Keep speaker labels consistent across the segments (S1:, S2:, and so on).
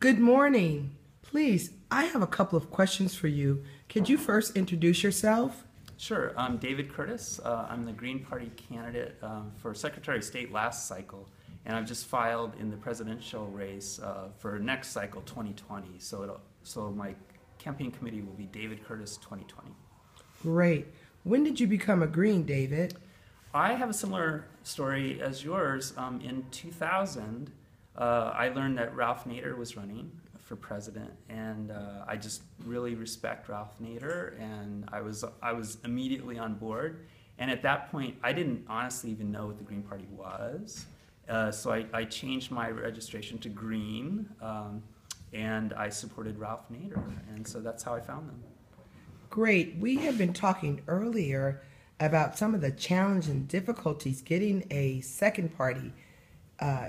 S1: Good morning. Please, I have a couple of questions for you. Could you first introduce yourself?
S2: Sure. I'm David Curtis. Uh, I'm the Green Party candidate um, for Secretary of State last cycle, and I've just filed in the presidential race uh, for next cycle, 2020. So, it'll, so my campaign committee will be David Curtis 2020.
S1: Great. When did you become a Green, David?
S2: I have a similar story as yours. Um, in 2000, uh, I learned that Ralph Nader was running for president, and uh, I just really respect Ralph Nader, and I was I was immediately on board. And at that point, I didn't honestly even know what the Green Party was, uh, so I, I, changed my registration to Green, um, and I supported Ralph Nader, and so that's how I found them.
S1: Great. We have been talking earlier about some of the challenge and difficulties getting a second party uh,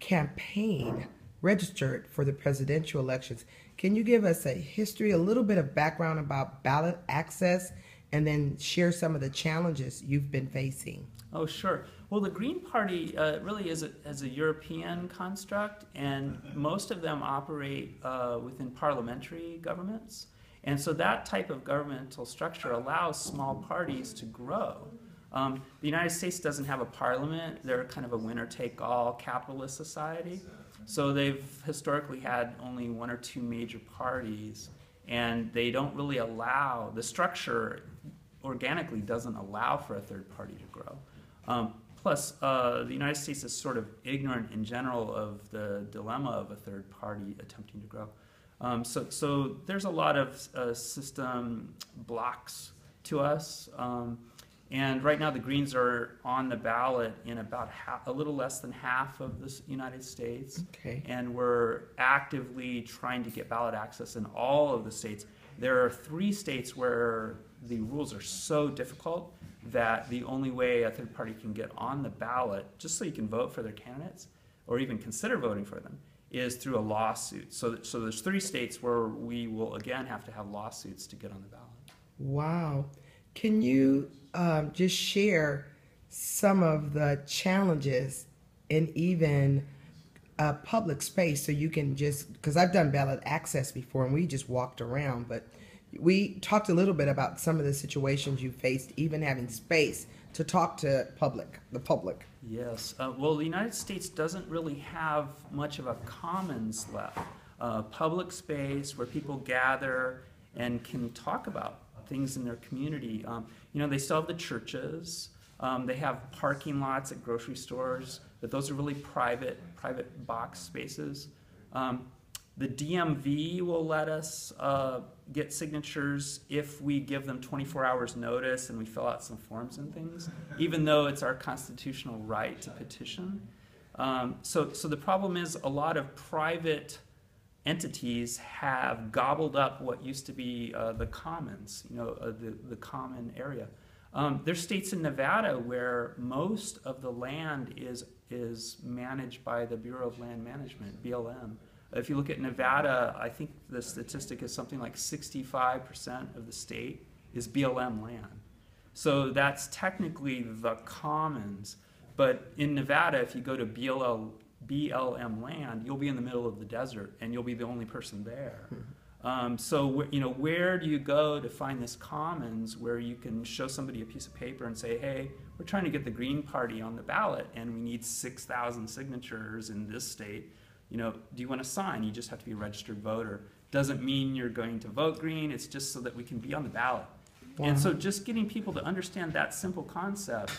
S1: campaign registered for the presidential elections. Can you give us a history, a little bit of background about ballot access, and then share some of the challenges you've been facing?
S2: Oh, sure. Well, the Green Party uh, really is a, as a European construct, and most of them operate uh, within parliamentary governments. And so that type of governmental structure allows small parties to grow. Um, the United States doesn't have a parliament. They're kind of a winner take all capitalist society. So they've historically had only one or two major parties, and they don't really allow, the structure organically doesn't allow for a third party to grow. Um, plus, uh, the United States is sort of ignorant in general of the dilemma of a third party attempting to grow. Um, so, so there's a lot of uh, system blocks to us. Um, and right now, the Greens are on the ballot in about half, a little less than half of the United States.
S1: Okay.
S2: And we're actively trying to get ballot access in all of the states. There are three states where the rules are so difficult that the only way a third party can get on the ballot, just so you can vote for their candidates or even consider voting for them, is through a lawsuit. So, so there's three states where we will again have to have lawsuits to get on the ballot.
S1: Wow. Can you um, just share some of the challenges in even a public space so you can just because I've done ballot access before and we just walked around, but we talked a little bit about some of the situations you faced, even having space to talk to public, the public.
S2: Yes. Uh, well, the United States doesn't really have much of a commons left. Uh, public space where people gather and can talk about things in their community. Um, you know, they still have the churches. Um, they have parking lots at grocery stores, but those are really private, private box spaces. Um, the DMV will let us uh, get signatures if we give them 24 hours notice and we fill out some forms and things, even though it's our constitutional right to petition. Um, so, so the problem is a lot of private entities have gobbled up what used to be uh, the commons, you know, uh, the, the common area. Um, there's states in Nevada where most of the land is, is managed by the Bureau of Land Management, BLM. If you look at Nevada, I think the statistic is something like 65% of the state is BLM land. So that's technically the commons. But in Nevada, if you go to BLL, BLM land, you'll be in the middle of the desert and you'll be the only person there. Um, so, you know, where do you go to find this commons where you can show somebody a piece of paper and say, hey, we're trying to get the Green Party on the ballot and we need 6,000 signatures in this state. You know, do you want to sign? You just have to be a registered voter. Doesn't mean you're going to vote green, it's just so that we can be on the ballot. Wow. And so just getting people to understand that simple concept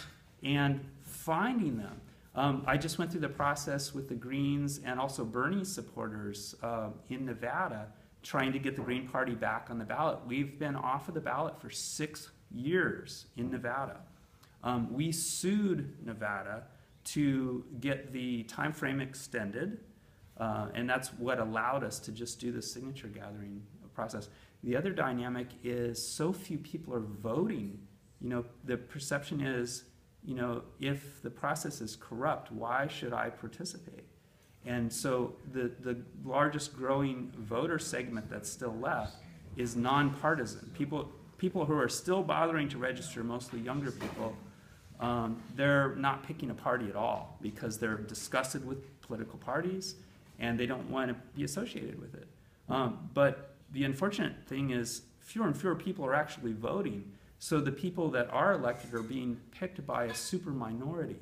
S2: and finding them. Um, I just went through the process with the Greens and also Bernie supporters uh, in Nevada trying to get the Green Party back on the ballot. We've been off of the ballot for six years in Nevada. Um, we sued Nevada to get the time frame extended, uh, and that's what allowed us to just do the signature gathering process. The other dynamic is so few people are voting. You know, the perception is you know, if the process is corrupt, why should I participate? And so the, the largest growing voter segment that's still left is nonpartisan. People, people who are still bothering to register, mostly younger people, um, they're not picking a party at all because they're disgusted with political parties and they don't want to be associated with it. Um, but the unfortunate thing is, fewer and fewer people are actually voting. So the people that are elected are being picked by a super minority.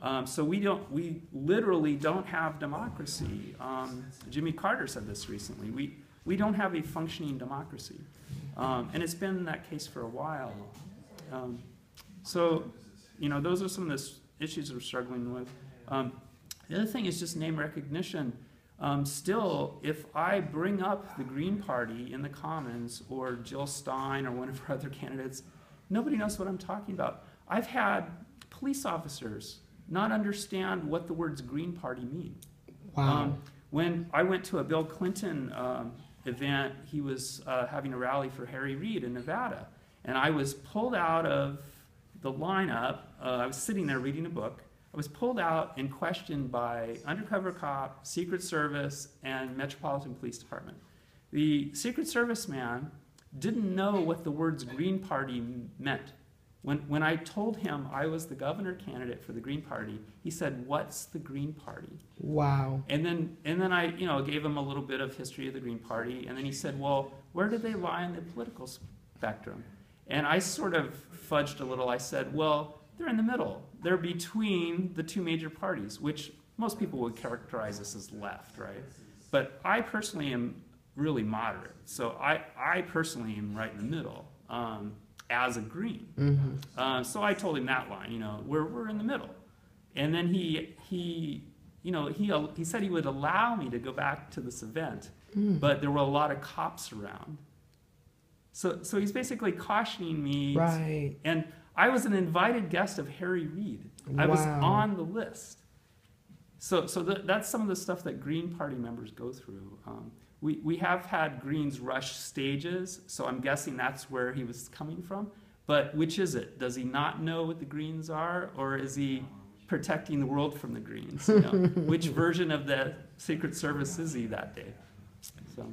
S2: Um, so we don't, we literally don't have democracy. Um, Jimmy Carter said this recently. We, we don't have a functioning democracy. Um, and it's been that case for a while. Um, so, you know, those are some of the issues we're struggling with. Um, the other thing is just name recognition. Um, still, if I bring up the Green Party in the Commons or Jill Stein or one of our other candidates, nobody knows what I'm talking about. I've had police officers not understand what the words Green Party mean.
S1: Wow.
S2: Um, when I went to a Bill Clinton um, event, he was uh, having a rally for Harry Reid in Nevada. And I was pulled out of the lineup. Uh, I was sitting there reading a book. I was pulled out and questioned by undercover cop, Secret Service, and Metropolitan Police Department. The Secret Service man didn't know what the words Green Party meant. When, when I told him I was the governor candidate for the Green Party, he said, What's the Green Party?
S1: wow.
S2: And then, and then I, you know, gave him a little bit of history of the Green Party, and then he said, "Well, where do they lie in the political spectrum?" And I sort of fudged a little. I said, "Well, they're in the middle. They're between the two major parties, which most people would characterize us as left, right? But I personally am really moderate. So I, I personally am right in the middle um, as a Green.
S1: hmm
S2: Uh, so I told him that line, you know, we're, we're in the middle. And then he, he, you know, he, he said he would allow me to go back to this event, but there were a lot of cops around. So, so he's basically cautioning me.
S1: Right.
S2: And I was an invited guest of Harry Reid. I was on the list. So, so th- that's some of the stuff that Green Party members go through. Um, we, we have had Greens rush stages, so I'm guessing that's where he was coming from. But which is it? Does he not know what the Greens are, or is he protecting the world from the Greens? You know? which version of the Secret Service is he that day? So.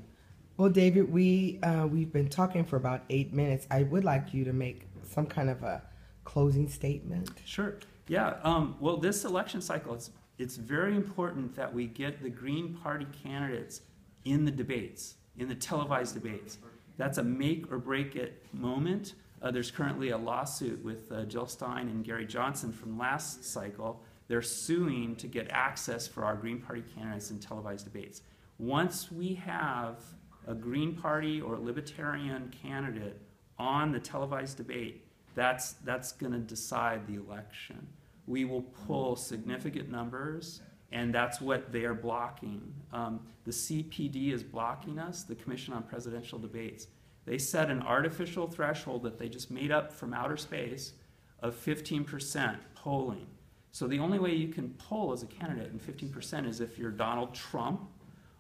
S1: Well, David, we uh, we've been talking for about eight minutes. I would like you to make some kind of a closing statement.
S2: Sure. Yeah. Um, well, this election cycle, it's, it's very important that we get the Green Party candidates in the debates, in the televised debates. That's a make or break it moment. Uh, there's currently a lawsuit with uh, Jill Stein and Gary Johnson from last cycle. They're suing to get access for our Green Party candidates in televised debates. Once we have a Green Party or Libertarian candidate on the televised debate, that's, that's going to decide the election. We will pull significant numbers, and that's what they are blocking. Um, the CPD is blocking us, the Commission on Presidential Debates. They set an artificial threshold that they just made up from outer space of 15% polling. So the only way you can poll as a candidate in 15% is if you're Donald Trump,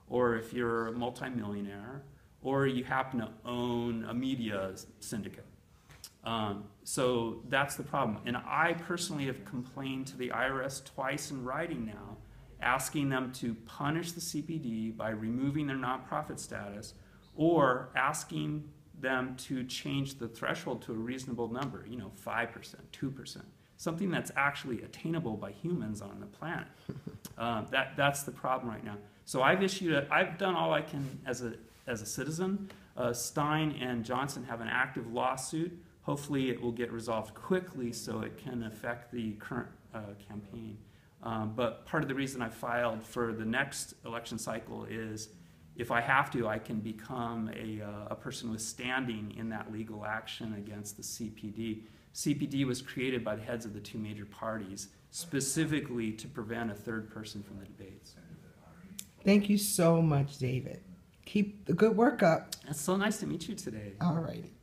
S2: or if you're a multimillionaire, or you happen to own a media syndicate. Um, so that's the problem. And I personally have complained to the IRS twice in writing now, asking them to punish the CPD by removing their nonprofit status or asking them to change the threshold to a reasonable number, you know, 5%, 2%, something that's actually attainable by humans on the planet. Um, that, that's the problem right now. So I've issued, a, I've done all I can as a, as a citizen. Uh, Stein and Johnson have an active lawsuit. Hopefully, it will get resolved quickly so it can affect the current uh, campaign. Um, but part of the reason I filed for the next election cycle is if I have to, I can become a, uh, a person with standing in that legal action against the CPD. CPD was created by the heads of the two major parties specifically to prevent a third person from the debates.
S1: Thank you so much, David. Keep the good work up.
S2: It's so nice to meet you today.
S1: All righty.